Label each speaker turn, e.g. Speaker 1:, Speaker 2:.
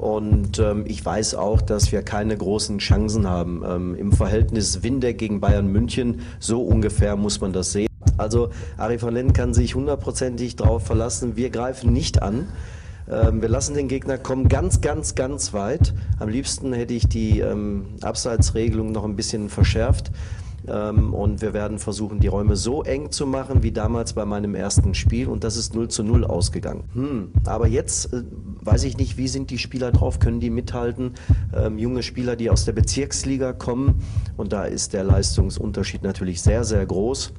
Speaker 1: Und ähm, ich weiß auch, dass wir keine großen Chancen haben. Ähm, Im Verhältnis Windeck gegen Bayern München, so ungefähr muss man das sehen. Also Ari van Lent kann sich hundertprozentig darauf verlassen, wir greifen nicht an. Ähm, wir lassen den Gegner kommen ganz, ganz, ganz weit. Am liebsten hätte ich die ähm, Abseitsregelung noch ein bisschen verschärft. Ähm, und wir werden versuchen, die Räume so eng zu machen wie damals bei meinem ersten Spiel. Und das ist 0 zu 0 ausgegangen. Hm, aber jetzt äh, weiß ich nicht, wie sind die Spieler drauf? Können die mithalten? Ähm, junge Spieler, die aus der Bezirksliga kommen. Und da ist der Leistungsunterschied natürlich sehr, sehr groß.